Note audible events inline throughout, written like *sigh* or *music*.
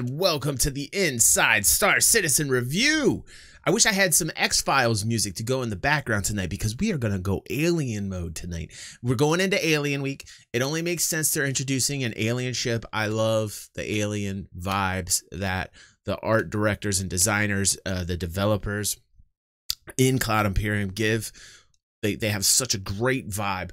and welcome to the Inside Star Citizen Review. I wish I had some X Files music to go in the background tonight because we are going to go alien mode tonight. We're going into Alien Week. It only makes sense they're introducing an alien ship. I love the alien vibes that the art directors and designers, uh, the developers in Cloud Imperium give. They, they have such a great vibe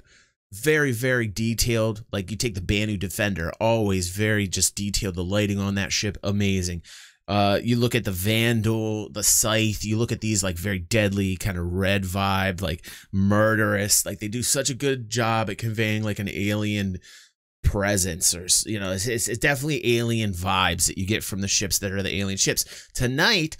very very detailed. Like you take the banu defender always very just detailed. The lighting on that ship amazing. Uh you look at the Vanduul the scythe. You look at these like very deadly kind of red vibe like murderous. Like they do such a good job at conveying like an alien presence or you know it's, it's, it's definitely alien vibes that you get from the ships that are the alien ships. Tonight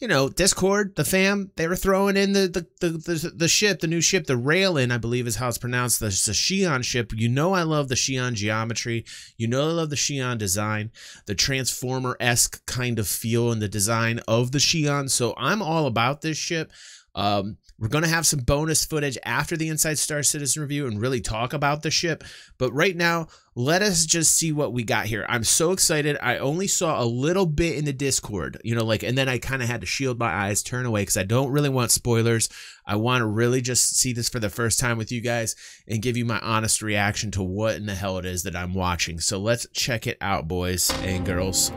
you know, Discord, the fam, they were throwing in the the the, the, the ship, the new ship, the Railen, I believe is how it's pronounced, the, the Xi'an ship. You know I love the Xi'an geometry. You know I love the Xi'an design, the Transformer-esque kind of feel and the design of the Xi'an. So I'm all about this ship. Um, we're going to have some bonus footage after the Inside Star Citizen review and really talk about the ship. But right now, let us just see what we got here. I'm so excited. I only saw a little bit in the Discord, you know, like, and then I kind of had to shield my eyes, turn away because I don't really want spoilers. I want to really just see this for the first time with you guys and give you my honest reaction to what in the hell it is that I'm watching. So let's check it out, boys and girls.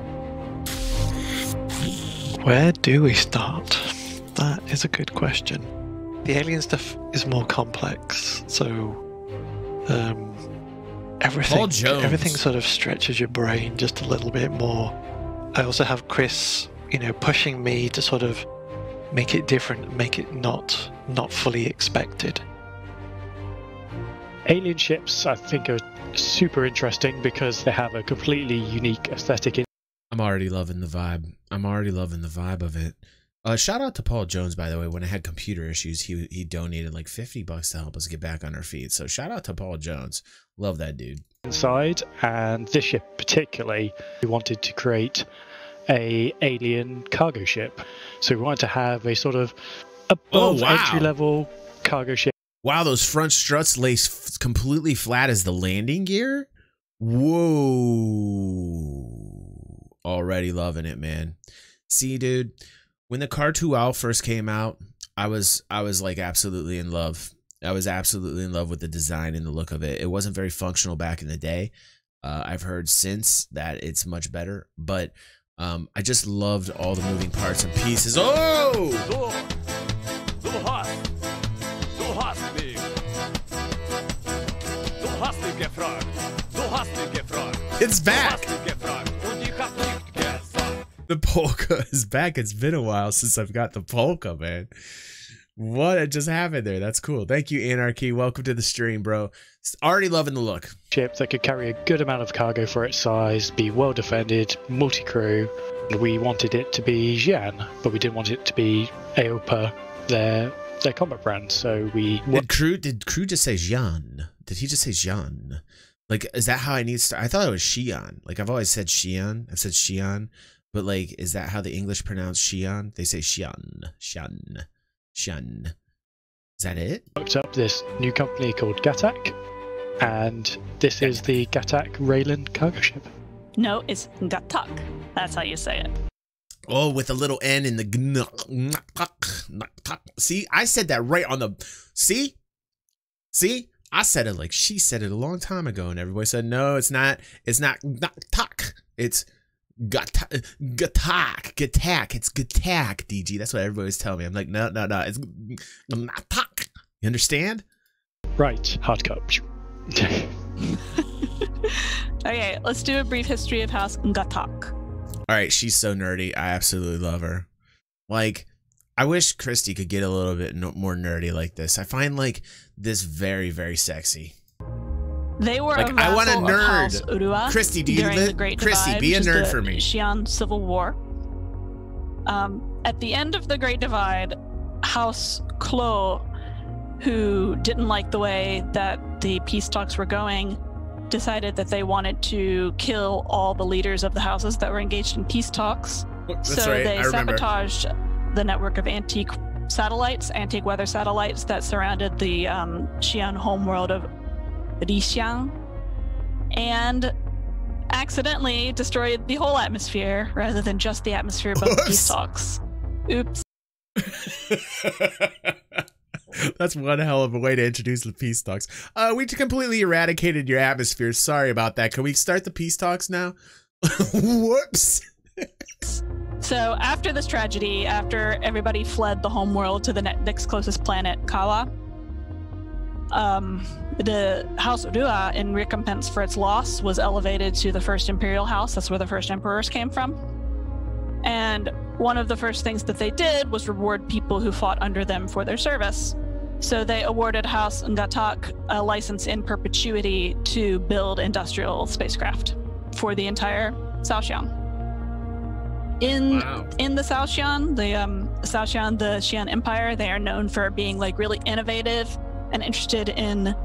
Where do we start? That is a good question the alien stuff is more complex, so um, everything everything sort of stretches your brain just a little bit more. I also have Chris, you know, pushing me to sort of make it different, make it not not fully expected. Alien ships, I think, are super interesting because they have a completely unique aesthetic. I'm already loving the vibe. I'm already loving the vibe of it. Uh, shout out to Paul Jones, by the way. When I had computer issues, he he donated like fifty bucks to help us get back on our feet. So shout out to Paul Jones. Love that dude. Inside, and this ship particularly, we wanted to create a alien cargo ship. So we wanted to have a sort of above oh, wow. entry level cargo ship. Wow, those front struts lay completely flat as the landing gear. Whoa! Already loving it, man. See, dude when the Khartu-al first came out, I was I was like absolutely in love. I was absolutely in love with the design and the look of it. It wasn't very functional back in the day. Uh, I've heard since that it's much better, but um, I just loved all the moving parts and pieces. Oh! It's back! The polka *laughs* is back. It's been a while since I've got the polka, man. What just happened there? That's cool. Thank you, Anarchy. Welcome to the stream, bro. Already loving the look. Ship that could carry a good amount of cargo for its size, be well defended, multi crew. We wanted it to be Xi'an, but we didn't want it to be Aopoa, their their combat brand. So we did crew did crew just say Xi'an? Did he just say Xi'an? Like, is that how I need to? I thought it was Xi'an. Like I've always said Xi'an. I've said Xi'an. But like, is that how the English pronounce Xi'an? They say Xi'an, Xi'an, Xi'an. Is that it? Looked up this new company called Gatac, and this is the Gatac Railen cargo ship. No, it's Gatac. That's how you say it. Oh, with a little N in the See, I said that right on the. See, see, I said it like she said it a long time ago, and everybody said no, it's not. It's not. Not. It's Gatac, Gatac, it's Gatac, DG. That's what everybody's telling me. I'm like, no, no, no, it's Gatac. You understand? Right, hot cup. *laughs* okay, let's do a brief history of House Gatac. All right, she's so nerdy. I absolutely love her. Like, I wish Christy could get a little bit more nerdy like this. I find like this very, very sexy. They were like, I want a nerd. Urua Christy, do you li- Christy, Divide, be a nerd for me. Xi'an Civil War. Um, at the end of the Great Divide, House Klo, who didn't like the way that the peace talks were going, decided that they wanted to kill all the leaders of the houses that were engaged in peace talks. That's so right. they I sabotaged the network of antique satellites, antique weather satellites that surrounded the um, Xi'an homeworld of Rixiang. And accidentally destroyed the whole atmosphere rather than just the atmosphere above Oops. the peace talks. Oops. That's one hell of a way to introduce the peace talks. Uh, we completely eradicated your atmosphere. Sorry about that. Can we start the peace talks now? *laughs* Whoops. so after this tragedy, after everybody fled the homeworld to the next closest planet, Kawa, um, the House of Rua, in recompense for its loss, was elevated to the first imperial house. That's where the first emperors came from. And one of the first things that they did was reward people who fought under them for their service. So they awarded House Gatac a license in perpetuity to build industrial spacecraft for the entire Saoshan. In wow. in the Saoshan, the um, Saoshan, the Xi'an Empire, they are known for being like really innovative and interested in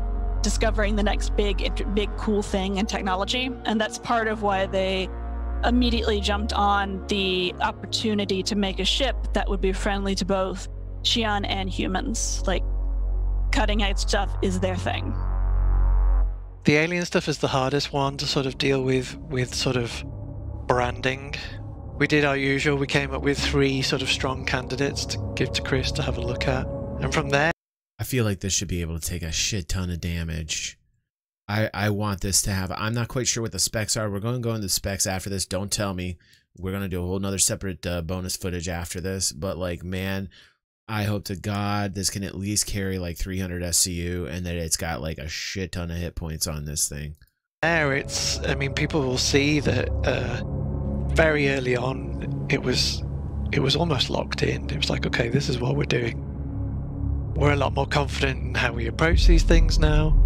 discovering the next big, big cool thing in technology, and that's part of why they immediately jumped on the opportunity to make a ship that would be friendly to both Xi'an and humans. Like, cutting edge stuff is their thing. The alien stuff is the hardest one to sort of deal with, with sort of branding. We did our usual. We came up with three sort of strong candidates to give to Chris to have a look at. And from there, I feel like this should be able to take a shit ton of damage. I, I want this to have, I'm not quite sure what the specs are. We're going to go into specs after this. Don't tell me. We're going to do a whole nother separate uh, bonus footage after this. But like, man, I hope to God this can at least carry like 300 SCU and that it's got like a shit ton of hit points on this thing. There, it's, I mean, people will see that uh, very early on it was, it was almost locked in. It was like, okay, this is what we're doing. We're a lot more confident in how we approach these things now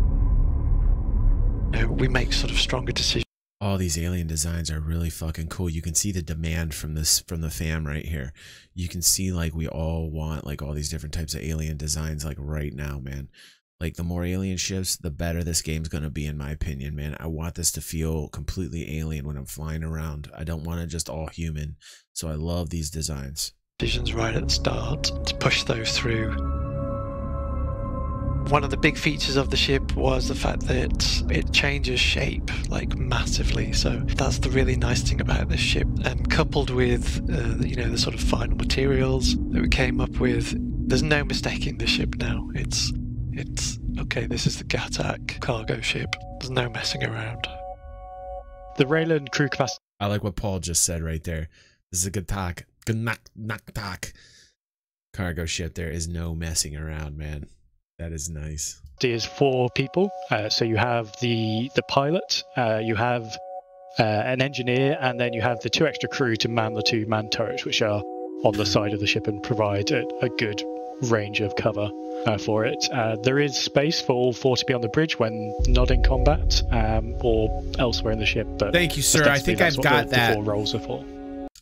know, we make sort of stronger decisions. All these alien designs are really fucking cool. You can see the demand from this from the fam right here. You can see like we all want like all these different types of alien designs like right now, man. Like the more alien ships, the better this game's gonna be, in my opinion, man. I want this to feel completely alien when I'm flying around. I don't want it just all human. So I love these designs. Decisions right at the start to push those through one of the big features of the ship was the fact that it changes shape like massively. So that's the really nice thing about this ship. And coupled with uh, you know the sort of final materials that we came up with, there's no mistaking the ship now. It's it's okay. This is the Gatac cargo ship. There's no messing around. The Railen crew capacity. I like what Paul just said right there. This is a good talk. Good knock knock talk. Cargo ship. There is no messing around, man. That is nice. There's four people. Uh, so you have the the pilot, uh, you have uh, an engineer, and then you have the two extra crew to man the two man turrets, which are on the side of the ship and provide a, a good range of cover uh, for it. Uh, there is space for all four to be on the bridge when not in combat um, or elsewhere in the ship. But thank you, sir. I think I've got the, that. The four roles are for.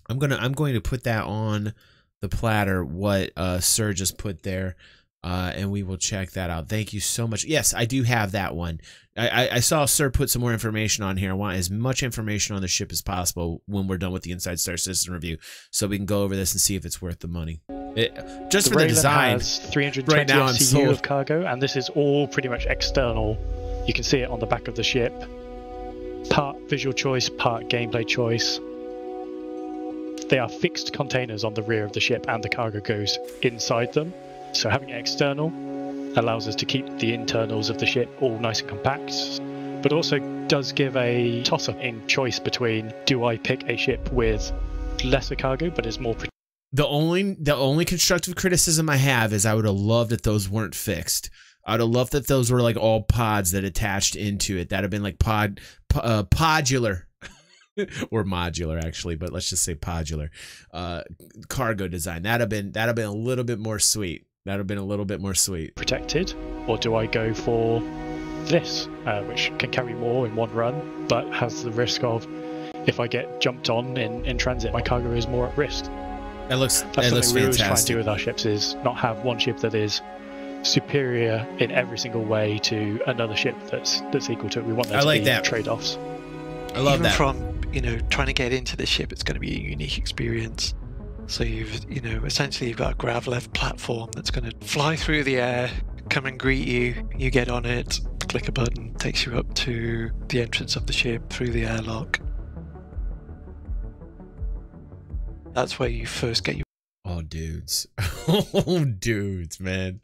I'm gonna I'm going to put that on the platter. What uh, Sir just put there uh, and we will check that out. Thank you so much. Yes, I do have that one. I, I, saw Sir put some more information on here. I want as much information on the ship as possible when we're done with the Inside Star System review, so we can go over this and see if it's worth the money. It, just the for the design, has 320 right now SCU of cargo, and this is all pretty much external. You can see it on the back of the ship. Part visual choice, part gameplay choice. They are fixed containers on the rear of the ship, and the cargo goes inside them. So having it external allows us to keep the internals of the ship all nice and compact, but also does give a toss up in choice between do I pick a ship with lesser cargo but is more. The only the only constructive criticism I have is I would have loved that those weren't fixed. I'd have loved that those were like all pods that attached into it. That'd have been like pod, uh, podular. *laughs* or modular actually, but let's just say podular uh, cargo design. That'd have been that'd have been a little bit more sweet. That'd have been a little bit more sweet. Protected, or do I go for this, uh, which can carry more in one run, but has the risk of if I get jumped on in, in transit, my cargo is more at risk. That looks That's that something looks we fantastic. always try and do with our ships is not have one ship that is superior in every single way to another ship that's that's equal to it. We want there I to like be that. trade-offs. I love Even that. From you know trying to get into the ship, it's going to be a unique experience. So you've, you know, essentially you've got a grav-lev platform that's going to fly through the air, come and greet you. You get on it, click a button, takes you up to the entrance of the ship through the airlock. That's where you first get your. Oh, dudes! *laughs* oh, dudes, man!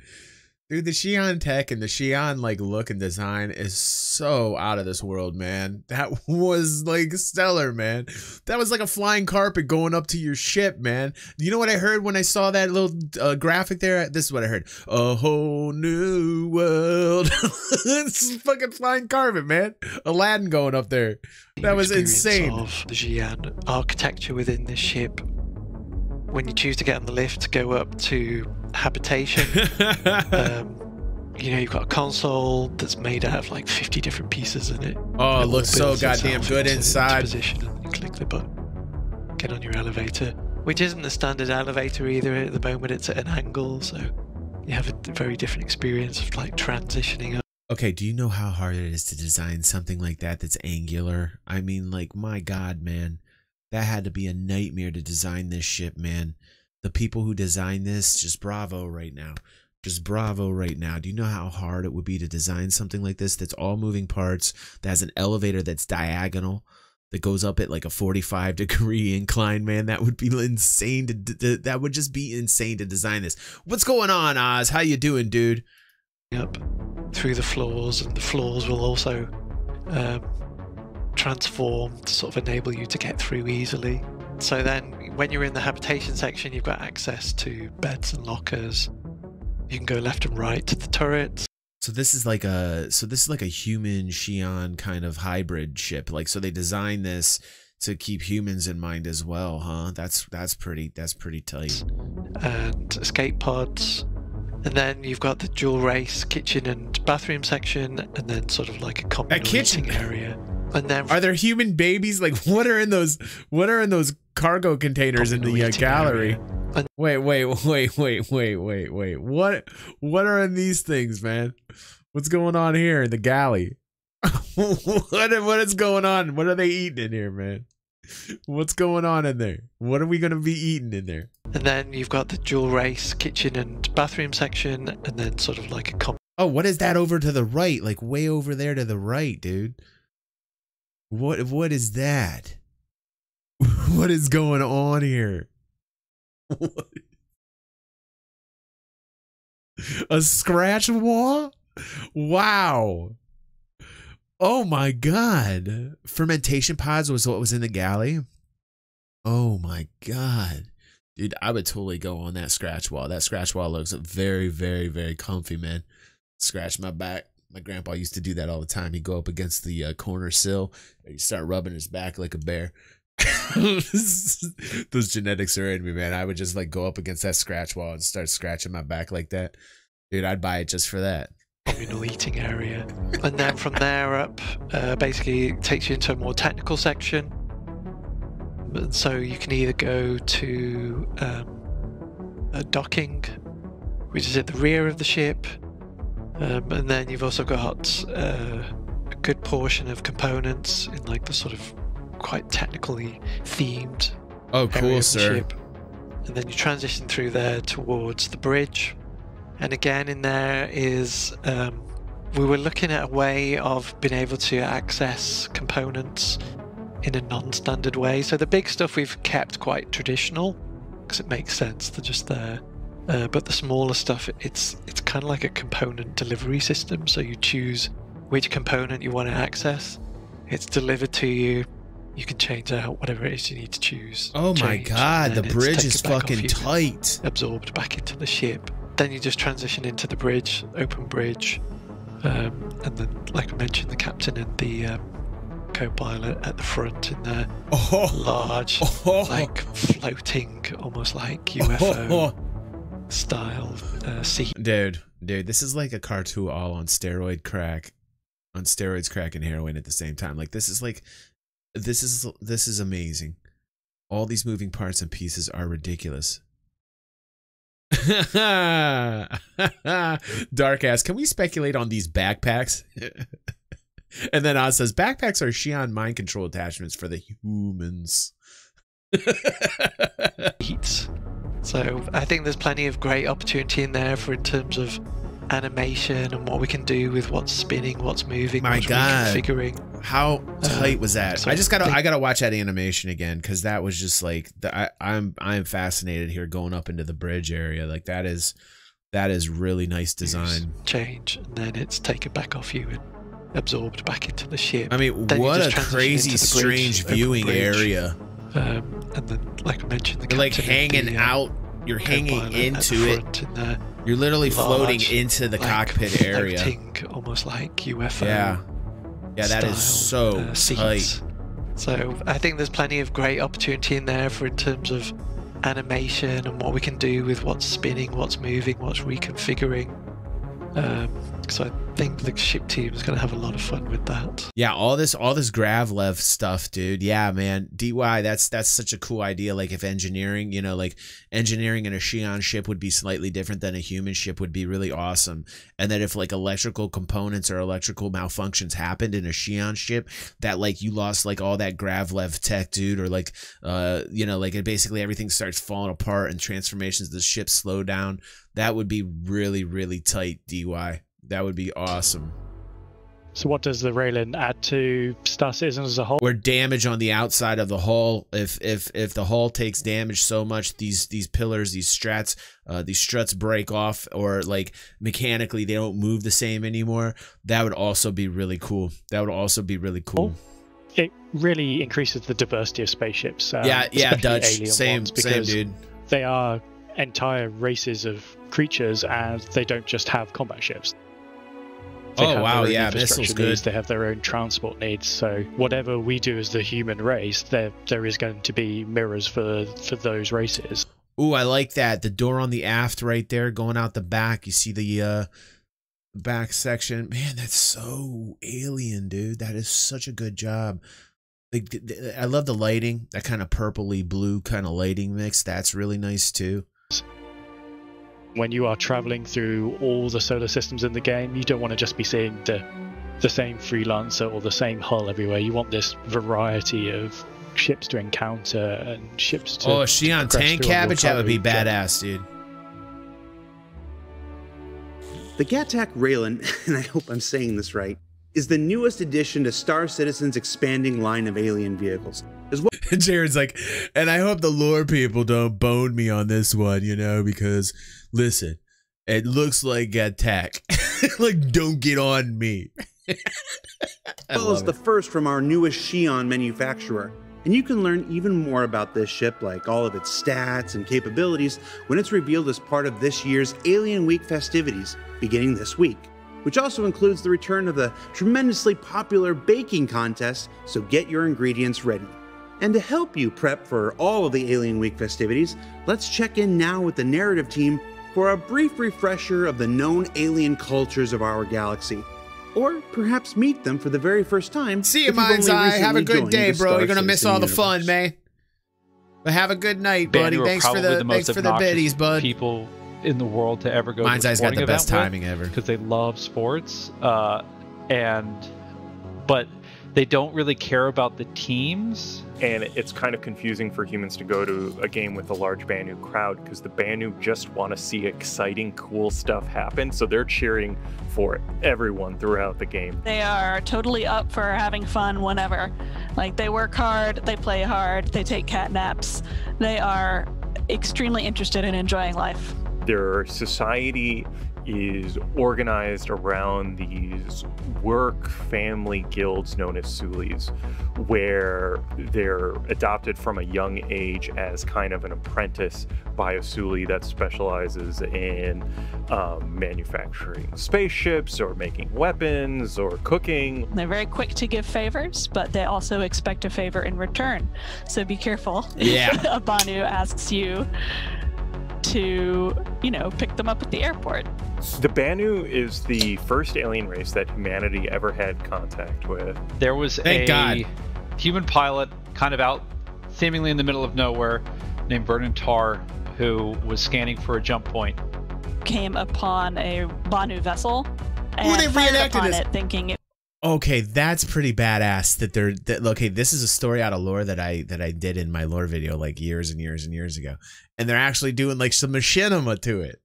Dude, the Xi'an tech and the Xi'an like look and design is so out of this world, man. *laughs* That was like stellar, man. That was like a flying carpet going up to your ship, man. You know what I heard when I saw that little uh, graphic there? This is what I heard. A whole new world. *laughs* it's fucking flying carpet, man. Aladdin going up there. That was insane. Of the Xi'an architecture within this ship. When you choose to get on the lift to go up to habitation. *laughs* um, you know, you've got a console that's made out of like 50 different pieces in it. Oh, it looks so goddamn good inside. Position and you click the button. Get on your elevator, which isn't the standard elevator either. At the moment, it's at an angle, so you have a very different experience of like transitioning up. Okay, do you know how hard it is to design something like that that's angular? I mean, like, my god, man. That had to be a nightmare to design this ship, man the people who designed this, just bravo right now. Just bravo right now. Do you know how hard it would be to design something like this that's all moving parts, that has an elevator that's diagonal, that goes up at like a 45 *laughs* degree incline, man? That would be insane to, that would just be insane to design this. What's going on, Oz? How you doing, dude? Up through the floors, and the floors will also um, transform to sort of enable you to get through easily. So then when you're in the habitation section, you've got access to beds and lockers. You can go left and right to the turrets. So this is like a so this is like a human Xi'an kind of hybrid ship. Like so they designed this to keep humans in mind as well, huh? That's that's pretty that's pretty tight. And escape pods. And then you've got the dual race kitchen and bathroom section, and then sort of like a common kitchen area. And then are there human babies? Like *laughs* what are in those? What are in those cargo containers in the uh, gallery? Wait, wait, wait, wait, wait, wait, wait. What? What are in these things, man? What's going on here in the galley? *laughs* what? What is going on? What are they eating in here, man? What's going on in there? What are we going to be eating in there? And then you've got the dual race kitchen and bathroom section, and then sort of like a. oh, what is that over to the right? Like way over there to the right, dude. What what is that? *laughs* what is going on here? *laughs* A scratch wall? Wow. Oh my god. Fermentation pods was what was in the galley. Oh my god. Dude, I would totally go on that scratch wall. That scratch wall looks very, very, very comfy, man. Scratch my back. My grandpa used to do that all the time. He'd go up against the uh, corner sill and he'd start rubbing his back like a bear. *laughs* Those genetics are in me, man. I would just like go up against that scratch wall and start scratching my back like that. Dude, I'd buy it just for that. Communal eating area. And then from there up, uh, basically it takes you into a more technical section. And so you can either go to um, a docking, which is at the rear of the ship, um, and then you've also got uh, a good portion of components in like the sort of quite technically themed. Oh, cool, sir. Ship. And then you transition through there towards the bridge. And again, in there is um, we were looking at a way of being able to access components in a non-standard way. So the big stuff we've kept quite traditional because it makes sense. They're just there. Uh, but the smaller stuff, it's it's kind of like a component delivery system. So you choose which component you want to access. It's delivered to you. You can change out whatever it is you need to choose. Oh my god, the bridge is fucking tight. Absorbed back into the ship. Then you just transition into the bridge, open bridge, um, and then, like I mentioned, the captain and the um, co-pilot at the front in the oh. large, *laughs* oh. like floating, almost like UFO. Oh *laughs* style uh, seat. Dude, dude, this is like a cartoon all on steroid crack, on steroids, crack, and heroin at the same time. Like this is like, this is this is amazing. All these moving parts and pieces are ridiculous. *laughs* Dark ass, can we speculate on these backpacks? *laughs* and then Oz says backpacks are Xi'an mind control attachments for the humans. *laughs* Heats. So I think there's plenty of great opportunity in there for in terms of animation and what we can do with what's spinning, what's moving, My what's God. reconfiguring. How tight uh, was that? I just gotta I gotta watch that animation again because that was just like the, I, I'm I'm fascinated here going up into the bridge area. Like that is that is really nice design. Change and then it's taken back off you and absorbed back into the ship. I mean, then what a crazy, strange viewing area. Um, and then, like I mentioned, the you're like hanging the, uh, out. You're hanging into it. You're literally floating into the like cockpit area. Almost like UFO. Yeah. Yeah, that is so uh, tight. So I think there's plenty of great opportunity in there for in terms of animation and what we can do with what's spinning, what's moving, what's reconfiguring. Um, so I think the ship team is going to have a lot of fun with that. Yeah, all this all this Gravlev stuff, dude. Yeah, man. DY, that's that's such a cool idea. Like if engineering, you know, like engineering in a Xi'an ship would be slightly different than a human ship would be really awesome. And that if like electrical components or electrical malfunctions happened in a Xi'an ship, that like you lost like all that Gravlev tech, dude, or like uh, you know, like it basically everything starts falling apart and transformations of the ship slow down. That would be really, really tight, DY. That would be awesome. So what does the Railen add to Star Citizen as a whole? Where damage on the outside of the hull, if if if the hull takes damage so much, these these pillars, these strats, uh, these struts break off, or like mechanically they don't move the same anymore. That would also be really cool. That would also be really cool. It really increases the diversity of spaceships. Um, yeah, yeah, Dutch, same, same, dude. They are entire races of creatures, and they don't just have combat ships. They oh wow, yeah, missiles good. Needs, they have their own transport needs. So whatever we do as the human race, there there is going to be mirrors for for those races. Ooh, I like that. The door on the aft right there, going out the back. You see the uh back section. Man, that's so alien, dude. That is such a good job. Like, I love the lighting. That kind of purpley blue kind of lighting mix. That's really nice too when you are traveling through all the solar systems in the game, you don't want to just be seeing the the same freelancer or the same hull everywhere. You want this variety of ships to encounter and ships to. Oh, Xi'an tank cabbage? That would be badass, dude. The Gatac Railen, *laughs* and I hope I'm saying this right, is the newest addition to Star Citizen's expanding line of alien vehicles. As well- *laughs* Jared's like, and I hope the lore people don't bone me on this one, you know, because listen, it looks like attack. *laughs* like, don't get on me. as well as the first from our newest Xi'an manufacturer. And you can learn even more about this ship, like all of its stats and capabilities, when it's revealed as part of this year's Alien Week festivities, beginning this week, which also includes the return of the tremendously popular baking contest, so get your ingredients ready. And to help you prep for all of the Alien Week festivities, let's check in now with the narrative team for a brief refresher of the known alien cultures of our galaxy. Or perhaps meet them for the very first time. See you, Mind's Eye. Have a good day, bro. You're gonna miss all the fun, man. But have a good night, buddy. Thanks for the, the thanks for the biddies, bud. People in the world to ever go. Mind's Eye's got the best timing ever because they love sports, uh, and but they don't really care about the teams and it's kind of confusing for humans to go to a game with a large Banu crowd because the Banu just want to see exciting, cool stuff happen. So they're cheering for everyone throughout the game. They are totally up for having fun whenever. Like they work hard, they play hard, they take cat naps. They are extremely interested in enjoying life. Their society is organized around these work family guilds known as Soulis, where they're adopted from a young age as kind of an apprentice by a Souli that specializes in um, manufacturing spaceships or making weapons or cooking. They're very quick to give favors, but they also expect a favor in return. So be careful. Yeah. *laughs* a Banu asks you to, you know, pick them up at the airport. The Banu is the first alien race that humanity ever had contact with. There was Thank a God. human pilot kind of out seemingly in the middle of nowhere named Vernon Tarr who was scanning for a jump point. Came upon a Banu vessel and Ooh, they fired upon it thinking it Okay, that's pretty badass. That they're that. Okay, this is a story out of lore that I that I did in my lore video like years and years and years ago, and they're actually doing like some machinima to it.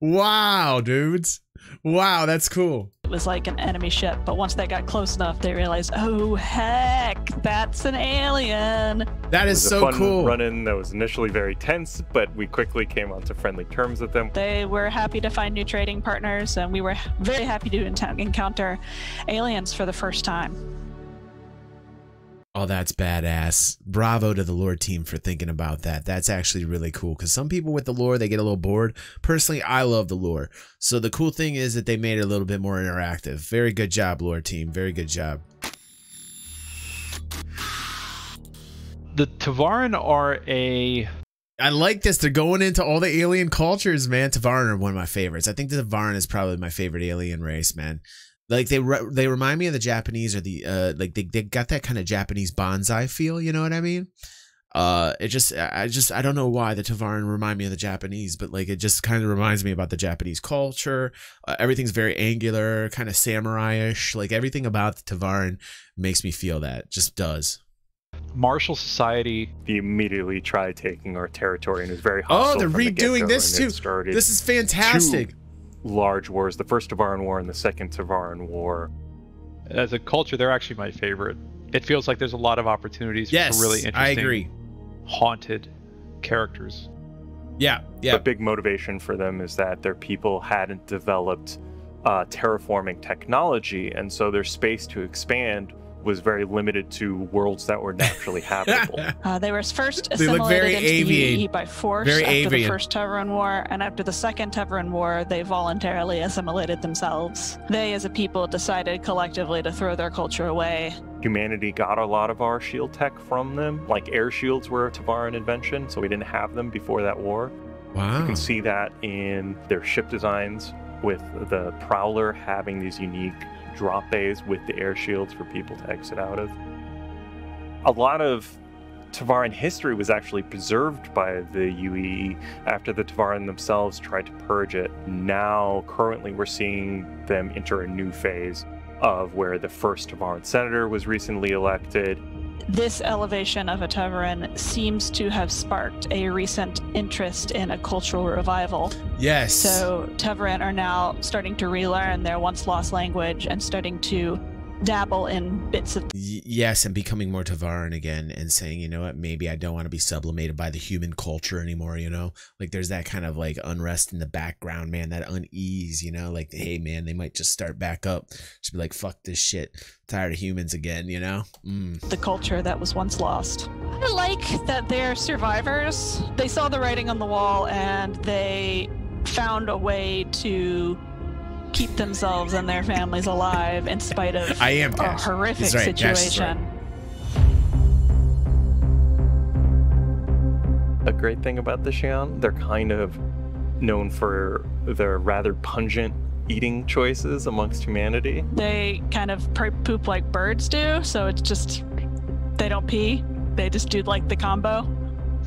Wow, dudes! Wow, that's cool. It was like an enemy ship. But once they got close enough, they realized, oh heck, that's an alien. That is so cool. Run-in that was initially very tense, but we quickly came onto friendly terms with them. They were happy to find new trading partners, and we were very happy to encounter aliens for the first time. Oh, that's badass. Bravo to the lore team for thinking about that. That's actually really cool because some people with the lore, they get a little bored. Personally, I love the lore. So the cool thing is that they made it a little bit more interactive. Very good job, lore team. Very good job. The Tevarin are a I like this. They're going into all the alien cultures, man. Tevarin are one of my favorites. I think the Tevarin is probably my favorite alien race, man like they re- they remind me of the Japanese or the uh like they, they got that kind of Japanese bonsai feel, you know what I mean? Uh it just I just I don't know why the Tevarin remind me of the Japanese, but like it just kind of reminds me about the Japanese culture. Uh, everything's very angular, kind of samurai-ish. Like everything about the Tevarin makes me feel that. Just does. Martial Society. They immediately tried taking our territory and it was very hostile. Oh, they're redoing this too. This is fantastic. Two large wars the first Tevarin War and the second Tevarin War. As a culture, they're actually my favorite. It feels like there's a lot of opportunities yes, for really interesting, I agree. haunted characters. Yeah, yeah. The big motivation for them is that their people hadn't developed uh, terraforming technology, and so their space to expand was very limited to worlds that were naturally *laughs* habitable. Uh, they were first assimilated into avian. the UEE by force very after avian. the first Tevarin War, and after the second Tevarin War, they voluntarily assimilated themselves. They, as a people, decided collectively to throw their culture away. Humanity got a lot of our shield tech from them, like air shields were a Tevarin invention, so we didn't have them before that war. Wow. You can see that in their ship designs, with the Prowler having these unique drop bays with the air shields for people to exit out of. A lot of Tevarin history was actually preserved by the UEE after the Tevarin themselves tried to purge it. Now, currently, we're seeing them enter a new phase of where the first Tevarin senator was recently elected this elevation of a Tevarin seems to have sparked a recent interest in a cultural revival. Yes. So Tevarin are now starting to relearn their once lost language and starting to dabble in bits of yes and becoming more Tevarin again and saying you know what? Maybe i don't want to be sublimated by the human culture anymore you know? Like there's that kind of like unrest in the background man that unease you know? Like hey man they might just start back up. Just be like fuck this shit. Tired of humans again you know? Mm. the culture that was once lost. I like that they're survivors. They saw the writing on the wall and they found a way to keep themselves and their families alive in spite of I am a horrific right. situation. Right. A great thing about the Xi'an, they're kind of known for their rather pungent eating choices amongst humanity. They kind of poop like birds do, so it's just they don't pee. They just do like the combo.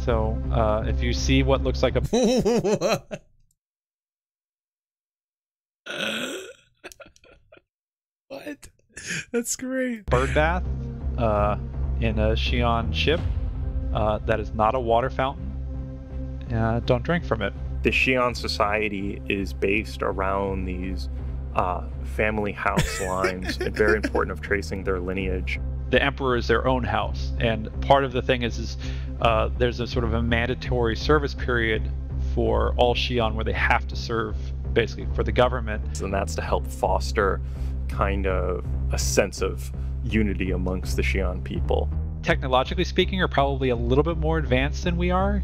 So uh, if you see what looks like a *laughs* *laughs* *laughs* what? That's great. Bird bath uh, in a Xi'an ship. Uh, that is not a water fountain. Uh, don't drink from it. The Xi'an society is based around these uh, family house *laughs* lines and very important of tracing their lineage. The emperor is their own house, and part of the thing is, is uh, there's a sort of a mandatory service period for all Xi'an where they have to serve basically for the government. And that's to help foster kind of a sense of unity amongst the Xi'an people. Technologically speaking, are probably a little bit more advanced than we are.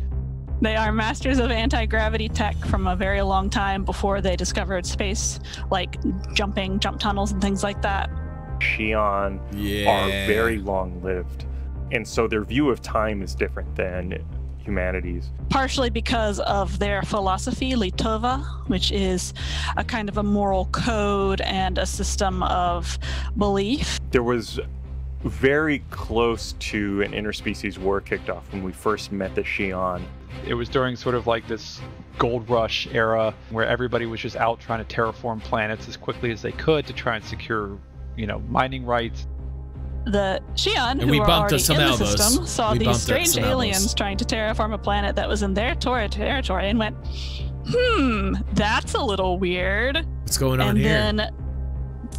They are masters of anti gravity tech from a very long time before they discovered space, like jumping, jump tunnels, and things like that. Xi'an yeah. are very long lived. And so their view of time is different than humanities. Partially because of their philosophy, Litova, which is a kind of a moral code and a system of belief. There was very close to an interspecies war kicked off when we first met the Xi'an. It was during sort of like this gold rush era where everybody was just out trying to terraform planets as quickly as they could to try and secure, you know, mining rights the Xi'an, who were already in the system, saw we these strange aliens trying to terraform a planet that was in their ter- territory and went, hmm, that's a little weird. What's going on and here? And then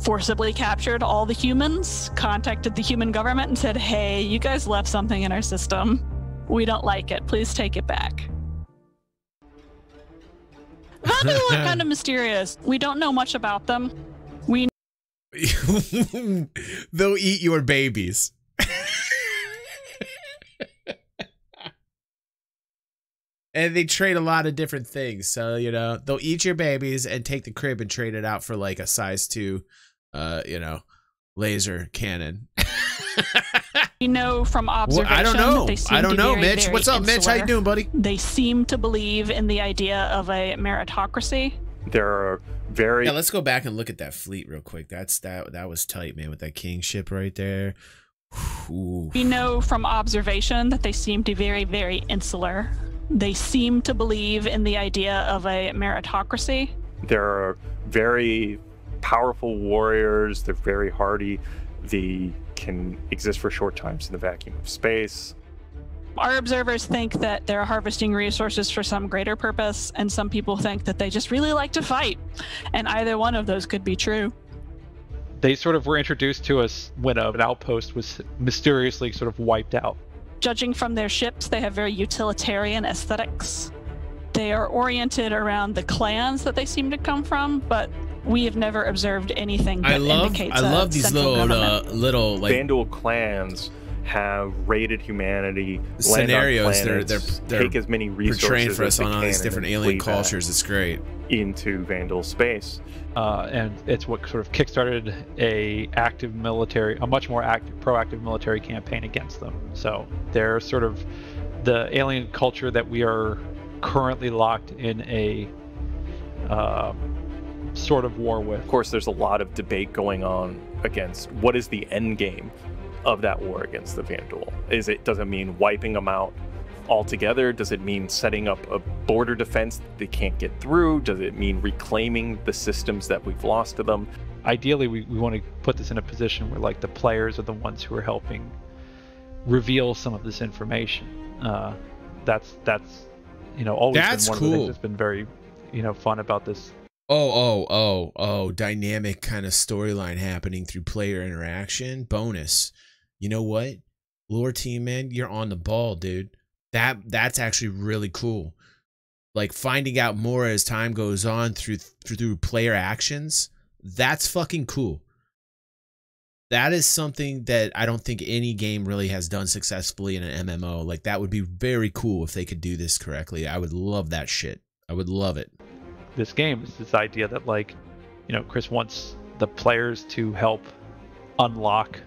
forcibly captured all the humans, contacted the human government, and said, hey, you guys left something in our system. We don't like it. Please take it back. Vanduul look kind of *laughs* mysterious. We don't know much about them. We *laughs* They'll eat your babies. *laughs* and they trade a lot of different things. So, you know, they'll eat your babies and take the crib and trade it out for like a size 2 uh, you know, laser cannon. *laughs* you know from observation well, I don't know. I don't know, very, Mitch. Very What's up, insular. Mitch? How you doing, buddy? They seem to believe in the idea of a meritocracy. There are very Yeah, let's go back and look at that fleet real quick. That's that that was tight, man, with that king ship right there. Ooh. We know from observation that they seem to be very, very insular. They seem to believe in the idea of a meritocracy. There are very powerful warriors. They're very hardy. They can exist for short times in the vacuum of space. Our observers think that they're harvesting resources for some greater purpose, and some people think that they just really like to fight. And either one of those could be true. They sort of were introduced to us when an outpost was mysteriously sort of wiped out. Judging from their ships, they have very utilitarian aesthetics. They are oriented around the clans that they seem to come from, but we have never observed anything that I love, indicates I love these little uh, little like Vanduul clans have raided humanity scenarios. Planets, they're they're, they're take as many resources for us on all these different alien cultures. It's great into Vanduul space. Uh, and it's what sort of kickstarted a active military, a much more active, proactive military campaign against them. So they're sort of the alien culture that we are currently locked in a uh, sort of war with. Of course, there's a lot of debate going on against what is the end game of that war against the Vanduul. Is it does it mean wiping them out altogether? Does it mean setting up a border defense that they can't get through? Does it mean reclaiming the systems that we've lost to them? Ideally, we, we want to put this in a position where like the players are the ones who are helping reveal some of this information. Uh, that's that's you know always that's been one cool. of the things that's been very you know fun about this Oh, oh, oh, oh, dynamic kind of storyline happening through player interaction. Bonus. You know what? Lore team, man, you're on the ball, dude. That that's actually really cool. Like finding out more as time goes on through through, through player actions. That's fucking cool. That is something that I don't think any game really has done successfully in an MMO. Like that would be very cool if they could do this correctly. I would love that shit. I would love it this game is this idea that like you know chris wants the players to help unlock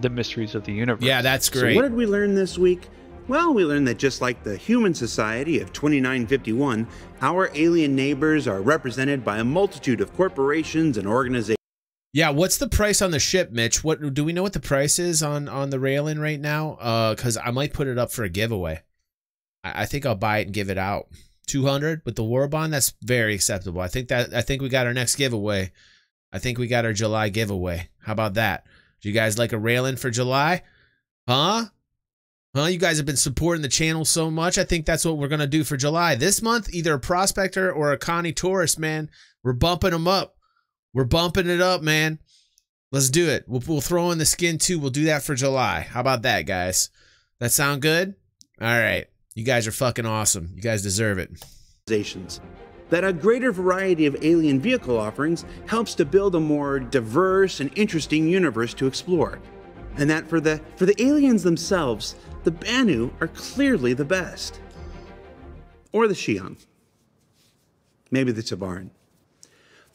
the mysteries of the universe yeah that's great so what did we learn this week well, we learned that just like the human society of 2951, our alien neighbors are represented by a multitude of corporations and organizations. Yeah, what's the price on the ship, Mitch? What do we know what the price is on on the Railen right now? Uh, because I might put it up for a giveaway. I, I think I'll buy it and give it out. 200 with the war bond that's very acceptable i think that i think we got our next giveaway i think we got our july giveaway how about that do you guys like a Railen for july? Huh? Huh? You guys have been supporting the channel so much. I think that's what we're gonna do for july. This month either a prospector or a connie tourist man. We're bumping them up. We're bumping it up man. Let's do it. We'll, we'll throw in the skin too. We'll do that for july. How about that guys? That sound good? All right. You guys are fucking awesome. You guys deserve it. That a greater variety of alien vehicle offerings helps to build a more diverse and interesting universe to explore. And that for the for the aliens themselves, the Banu are clearly the best. Or the Xi'an. Maybe the Tevarin.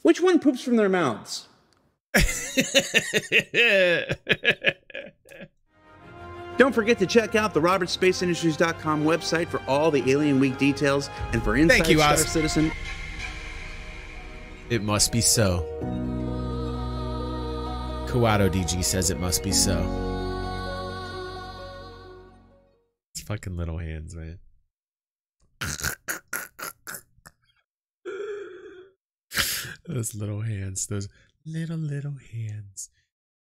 Which one poops from their mouths? *laughs* Don't forget to check out the RobertSpaceIndustries.com website for all the Alien Week details and for Inside Thank you, Star Oz. Citizen. It must be so. Kawato DG says it must be so. It's fucking little hands, man. *laughs* those little hands, those little little hands.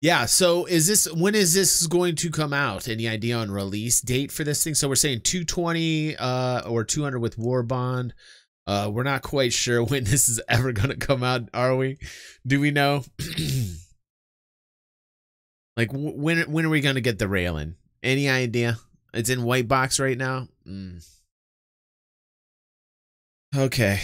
Yeah. So is this when is this going to come out? Any idea on release date for this thing? So we're saying 220 uh or 200 with War Bond. Uh, we're not quite sure *laughs* when this is ever going to come out, are we? Do we know? *clears throat* like, when when are we going to get the Railen? Any idea? It's in white box right now. Mm. Okay.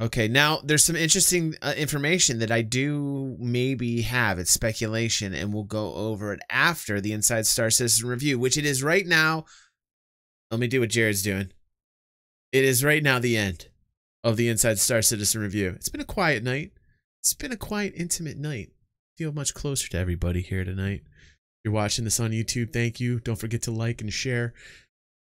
Okay, now there's some interesting uh, information that I do maybe have. It's speculation, and we'll go over it after the Inside Star Citizen review, which it is right now. Let me do what Jared's doing. It is right now the end of the Inside Star Citizen review. It's been a quiet night. It's been a quiet, intimate night. Feel much closer to everybody here tonight. If you're watching this on YouTube, thank you. Don't forget to like and share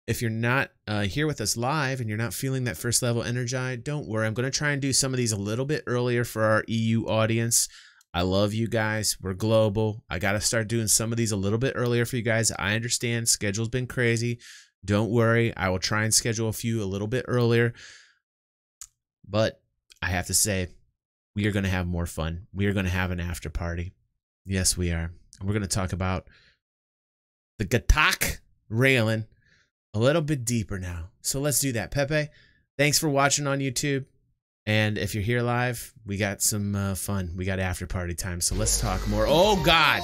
if you're not uh, here with us live and you're not feeling that first level energy, don't worry. I'm going to try and do some of these a little bit earlier for our EU audience. I love you guys. We're global. I got to start doing some of these a little bit earlier for you guys. I understand schedule's been crazy. Don't worry. I will try and schedule a few a little bit earlier. But I have to say, we are going to have more fun. We are going to have an after party. Yes, we are. And we're going to talk about the Gatac Railen a little bit deeper now. So let's do that. Pepe, thanks for watching on YouTube. And if you're here live, we got some uh, fun. We got after party time. So let's talk more. Oh, God.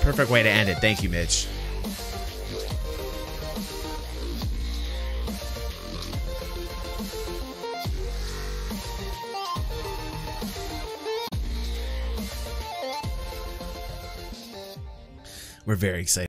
Perfect way to end it. Thank you, Mitch. We're very excited.